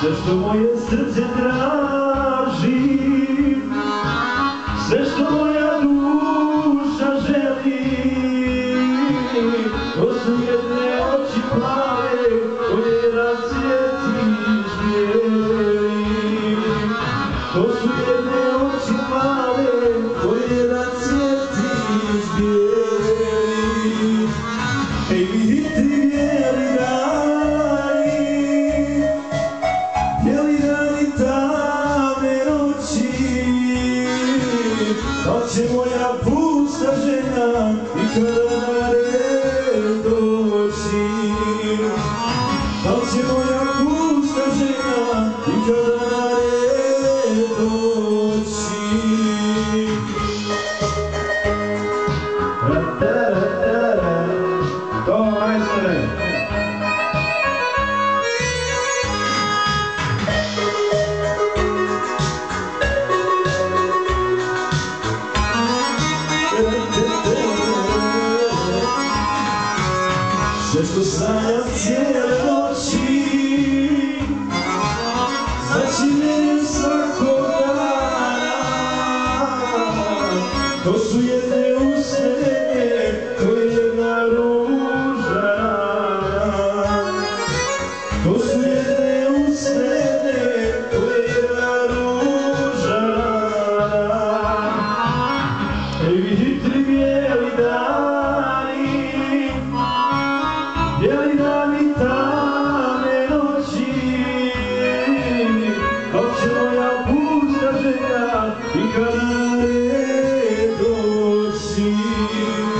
što moje srce traži, sve što moja duša želi, to su jedne oči plave koje rasvjetiš bijeli. To su će moja pusta žena nikada na red doći. Će moja pusta žena nikada na red doći. Što Все, что занят день от ночи, Значили спокойно, то сует